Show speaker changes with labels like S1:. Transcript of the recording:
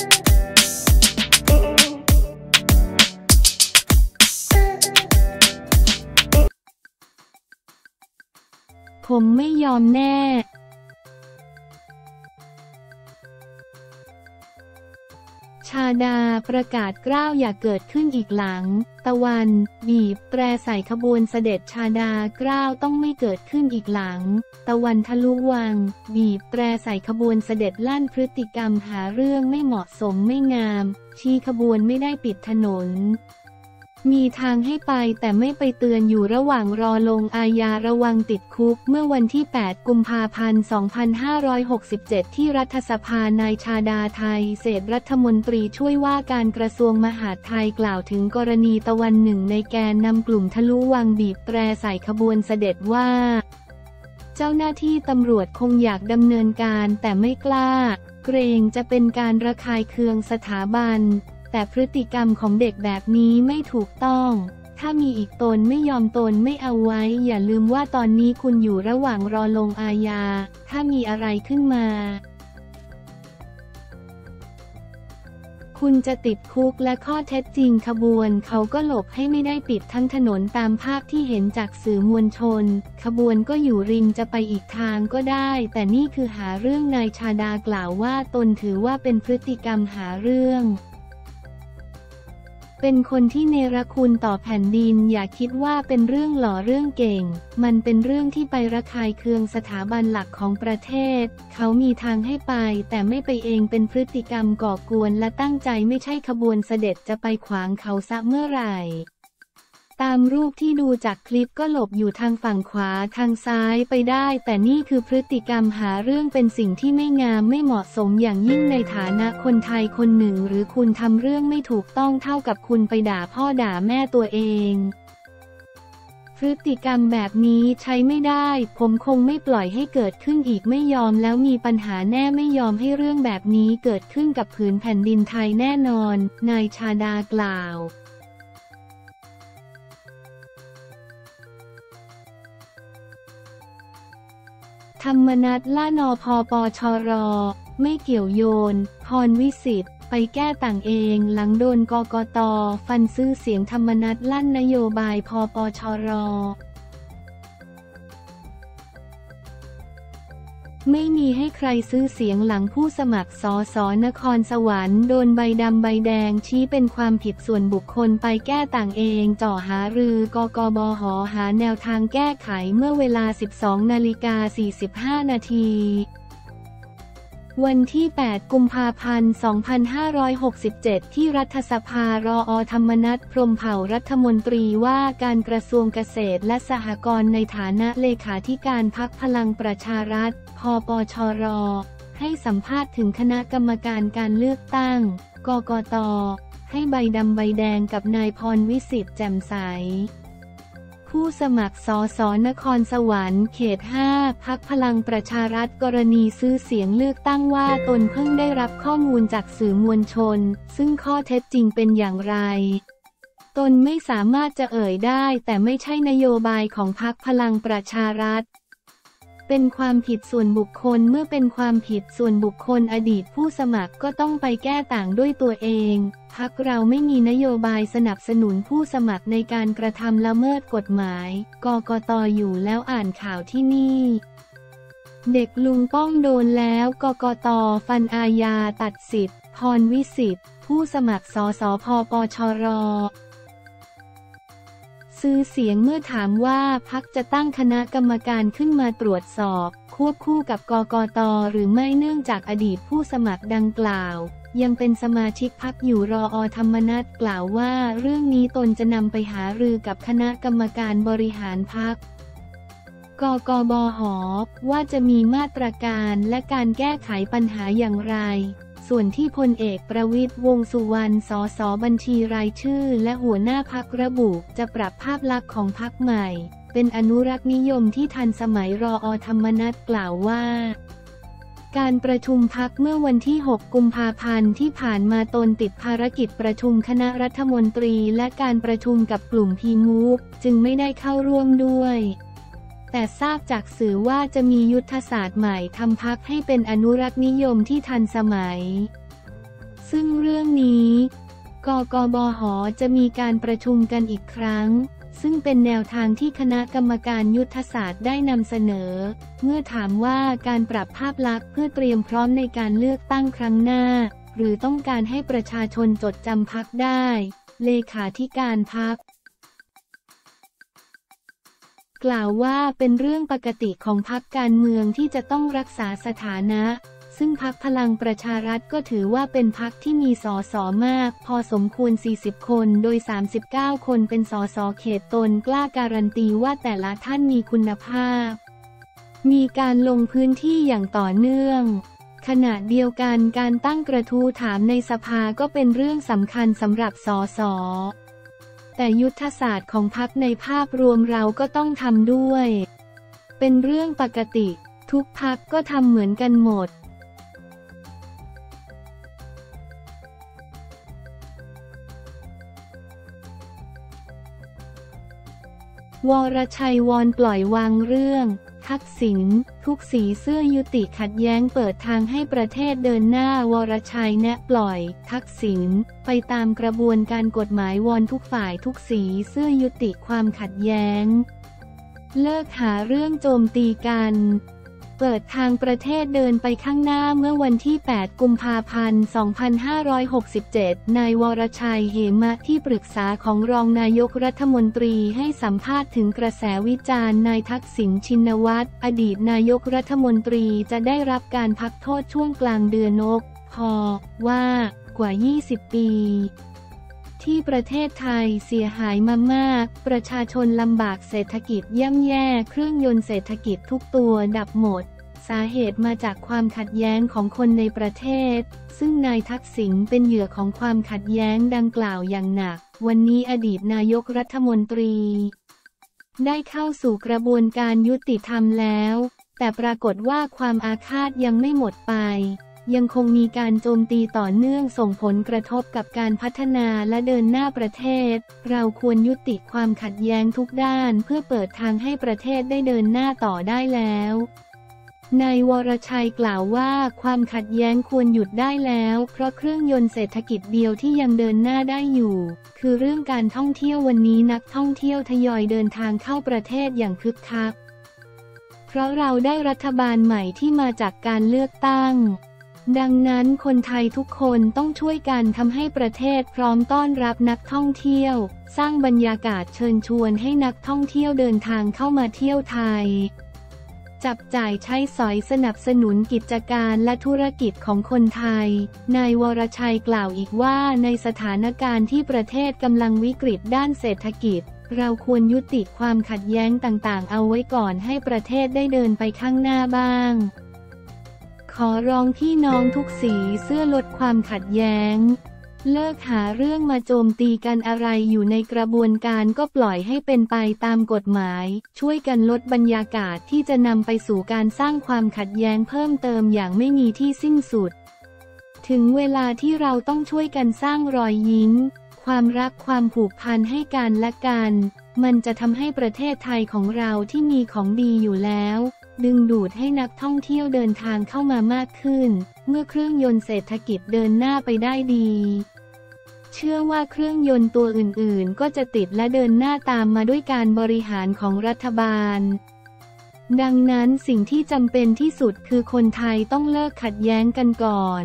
S1: ผมไม่ยอมแน่าดาประกาศกล้าวอย่าเกิดขึ้นอีกหลัง ตะวัน บีบแตรใส่ขบวนเสด็จชาดากล้าวต้องไม่เกิดขึ้นอีกหลัง ตะวันทะลุวัง บีบแตรใส่ขบวนเสด็จลั่นพฤติกรรมหาเรื่องไม่เหมาะสมไม่งาม ชี้ขบวนไม่ได้ปิดถนน มีทางให้ไปแต่ไม่ไปเตือนอยู่ระหว่างรอลงอาญาระวังติดคุก เมื่อวันที่ 8 กุมภาพันธ์ 2567 ที่รัฐสภานายชาดาไทย เศษรัฐมนตรีช่วยว่าการกระทรวงมหาดไทยกล่าวถึงกรณีตะวันหนึ่งในแกนนำกลุ่มทะลุวังบีบแตรใส่ขบวนเสด็จว่า เจ้าหน้าที่ตำรวจคงอยากดำเนินการแต่ไม่กล้า เกรงจะเป็นการระคายเคืองสถาบัน แต่พฤติกรรมของเด็กแบบนี้ไม่ถูกต้อง ถ้ามีอีกตนไม่ยอมตนไม่เอาไว้ อย่าลืมว่าตอนนี้คุณอยู่ระหว่างรอลงอาญา ถ้ามีอะไรขึ้นมา คุณจะติดคุกและข้อเท็จจริงขบวน เขาก็หลบให้ไม่ได้ปิดทั้งถนนตามภาพที่เห็นจากสื่อมวลชน ขบวนก็อยู่ริมจะไปอีกทางก็ได้ แต่นี่คือหาเรื่องนายชาดากล่าวว่าตนถือว่าเป็นพฤติกรรมหาเรื่อง เป็นคนที่เนรคุณต่อแผ่นดินอย่าคิดว่าเป็นเรื่องหล่อเรื่องเก่ง มันเป็นเรื่องที่ไประคายเคืองสถาบันหลักของประเทศ เขามีทางให้ไป แต่ไม่ไปเองเป็นพฤติกรรมก่อกวนและตั้งใจไม่ใช่ขบวนเสด็จจะไปขวางเขาซะเมื่อไหร่ ตามรูปที่ดูจากคลิปก็หลบอยู่ทางฝั่งขวาทางซ้ายไปได้ แต่นี่คือพฤติกรรมหาเรื่องเป็นสิ่งที่ไม่งามไม่เหมาะสมอย่างยิ่งในฐานะคนไทยคนหนึ่ง หรือคุณทำเรื่องไม่ถูกต้องเท่ากับคุณไปด่าพ่อด่าแม่ตัวเองพฤติกรรมแบบนี้ใช้ไม่ได้ ผมคงไม่ปล่อยให้เกิดขึ้นอีกไม่ยอมแล้วมีปัญหาแน่ไม่ยอมให้เรื่องแบบนี้เกิดขึ้นกับผืนแผ่นดินไทยแน่นอน นายชาดากล่าว ธรรมนัตล่านอพอปชรไม่เกี่ยวโยน พรวิสิทธิ์ไปแก้ต่างเองหลังโดนกกต ฟันซื้อเสียงธรรมนัตลั่นนโยบายพอปชร ไม่มีให้ใครซื้อเสียงหลังผู้สมัครสอสอนครสวรรค์โดนใบดำใบแดงชี้เป็นความผิดส่วนบุคคลไปแก้ต่างเองจ่อหารือกกบหหาแนวทางแก้ไขเมื่อเวลา 12 นาฬิกา 45 นาที วันที่ 8 กุมภาพันธ์ 2567 ที่รัฐสภารออธรรมนัฐพรมเผ่ารัฐมนตรีว่าการกระทรวงเกษตรและสหกรณ์ในฐานะเลขาธิการพักพลังประชารัฐ พปชร ให้สัมภาษณ์ถึงคณะกรรมการการเลือกตั้ง กกต ให้ใบดำใบแดงกับนายพรวิสิทธิ์แจ่มใส ผู้สมัครสอสอนครสวรรค์ เขต 5 พักพลังประชารัฐกรณีซื้อเสียงเลือกตั้งว่าตนเพิ่งได้รับข้อมูลจากสื่อมวลชน ซึ่งข้อเท็จจริงเป็นอย่างไร ตนไม่สามารถจะเอ่ยได้แต่ไม่ใช่นโยบายของพักพลังประชารัฐ เป็นความผิดส่วนบุคคลเมื่อเป็นความผิดส่วนบุคคลอดีตผู้สมัครก็ต้องไปแก้ต่างด้วยตัวเองพักเราไม่มีนโยบายสนับสนุนผู้สมัครในการกระทำละเมิดกฎหมายกกตอยู่แล้วอ่านข่าวที่นี่ เด็กลุงป้องโดนแล้วกกตฟันอาญาตัดสิทธิ์พรวิสิทธิ์ผู้สมัครสสพปชร ซื้อเสียงเมื่อถามว่าพักจะตั้งคณะกรรมการขึ้นมาตรวจสอบ ควบคู่กับกกตหรือไม่เนื่องจากอดีตผู้สมัครดังกล่าว ยังเป็นสมาชิกพักอยู่รออธรรมนัตกล่าวว่า เรื่องนี้ตนจะนำไปหารือกับคณะกรรมการบริหารพักกกบหว่าจะมีมาตรการและการแก้ไขปัญหาอย่างไร ส่วนที่พลเอกประวิตยวงสุวรรณ สสบัญชีรายชื่อ และหัวหน้าพักระบุ จะปรับภาพลักษณ์ของพักใหม่ เป็นอนุรักษ์นิยมที่ทันสมัยรออธรรมนัตกล่าวว่าการประชุมพักเมื่อวันที่ 6 กุมภาพันธ์ที่ผ่านมาตนติดภารกิจประชุมคณะรัฐมนตรีและการประชุมกับกลุ่มพีมูฟจึงไม่ได้เข้าร่วมด้วย แต่ทราบจากสื่อว่าจะมียุทธศาสตร์ใหม่ทำพักให้เป็นอนุรักษ์นิยมที่ทันสมัย ซึ่งเรื่องนี้ กกบหจะมีการประชุมกันอีกครั้ง ซึ่งเป็นแนวทางที่คณะกรรมการยุทธศาสตร์ได้นำเสนอ เมื่อถามว่าการปรับภาพลักษณ์เพื่อเตรียมพร้อมในการเลือกตั้งครั้งหน้า หรือต้องการให้ประชาชนจดจำพักได้ เลขาธิการพัก กล่าวว่าเป็นเรื่องปกติของพักการเมืองที่จะต้องรักษาสถานะ ซึ่งพักพลังประชารัฐก็ถือว่าเป็นพักที่มีสอสอมาก พอสมควร 40 คนโดย 39 คนเป็นสอสอเขตตนกล้าการันตีว่าแต่ละท่านมีคุณภาพ มีการลงพื้นที่อย่างต่อเนื่องขณะเดียวกันการตั้งกระทู้ถามในสภาก็เป็นเรื่องสำคัญสำหรับสอสอ แต่ยุทธศาสตร์ของพักในภาพรวมเราก็ต้องทำด้วย เป็นเรื่องปกติ ทุกพักก็ทำเหมือนกันหมดวรชัยวอนปล่อยวางเรื่อง ทักษิณทุกสีเสื้อยุติขัดแย้งเปิดทางให้ประเทศเดินหน้าวรชัยแนะปล่อย ทักษิณไปตามกระบวนการกฎหมายวอนทุกฝ่ายทุกสีเสื้อยุติความขัดแย้ง เลิกหาเรื่องโจมตีกัน เปิดทางประเทศเดินไปข้างหน้าเมื่อวันที่ 8 กุมภาพันธ์ 2567 นายวรชัย เหมะที่ปรึกษาของรองนายกรัฐมนตรีให้สัมภาษณ์ถึงกระแสวิจารณ์นายทักษิณชินวัตร อดีตนายกรัฐมนตรีจะได้รับการพักโทษช่วงกลางเดือนนก พอ ว่า กว่า 20 ปี ที่ประเทศไทยเสียหายมามาก ประชาชนลำบากเศรษฐกิจย่ำแย่ เครื่องยนต์เศรษฐกิจทุกตัวดับหมด สาเหตุมาจากความขัดแย้งของคนในประเทศ ซึ่งนายทักษิณเป็นเหยื่อของความขัดแย้งดังกล่าวอย่างหนัก วันนี้อดีตนายกรัฐมนตรี ได้เข้าสู่กระบวนการยุติธรรมแล้ว แต่ปรากฏว่าความอาฆาตยังไม่หมดไป ยังคงมีการโจมตีต่อเนื่องส่งผลกระทบกับการพัฒนาและเดินหน้าประเทศ เราควรยุติความขัดแย้งทุกด้านเพื่อเปิดทางให้ประเทศได้เดินหน้าต่อได้แล้วนายวรชัยกล่าวว่าความขัดแย้งควรหยุดได้แล้ว เพราะเครื่องยนต์เศรษฐกิจเดียวที่ยังเดินหน้าได้อยู่ คือเรื่องการท่องเที่ยววันนี้นักท่องเที่ยวทยอยเดินทางเข้าประเทศอย่างคึกคัก เพราะเราได้รัฐบาลใหม่ที่มาจากการเลือกตั้ง ดังนั้นคนไทยทุกคนต้องช่วยกันทำให้ประเทศพร้อมต้อนรับนักท่องเที่ยว สร้างบรรยากาศเชิญชวนให้นักท่องเที่ยวเดินทางเข้ามาเที่ยวไทย จับจ่ายใช้สอยสนับสนุนกิจการและธุรกิจของคนไทย นายวรชัยกล่าวอีกว่าในสถานการณ์ที่ประเทศกำลังวิกฤตด้านเศรษฐกิจ เราควรยุติความขัดแย้งต่างๆ เอาไว้ก่อนให้ประเทศได้เดินไปข้างหน้าบ้าง ขอร้องพี่น้องทุกสีเสื้อลดความขัดแย้ง เลิกหาเรื่องมาโจมตีกันอะไรอยู่ในกระบวนการก็ปล่อยให้เป็นไปตามกฎหมาย ช่วยกันลดบรรยากาศที่จะนำไปสู่การสร้างความขัดแย้งเพิ่มเติมอย่างไม่มีที่สิ้นสุด ถึงเวลาที่เราต้องช่วยกันสร้างรอยยิ้มความรักความผูกพันให้กันและกัน มันจะทำให้ประเทศไทยของเราที่มีของดีอยู่แล้ว ดึงดูดให้นักท่องเที่ยวเดินทางเข้ามามากขึ้น เมื่อเครื่องยนต์เศรษฐกิจเดินหน้าไปได้ดี เชื่อว่าเครื่องยนต์ตัวอื่นๆ ก็จะติดและเดินหน้าตามมาด้วยการบริหารของรัฐบาล ดังนั้นสิ่งที่จำเป็นที่สุดคือคนไทยต้องเลิกขัดแย้งกันก่อน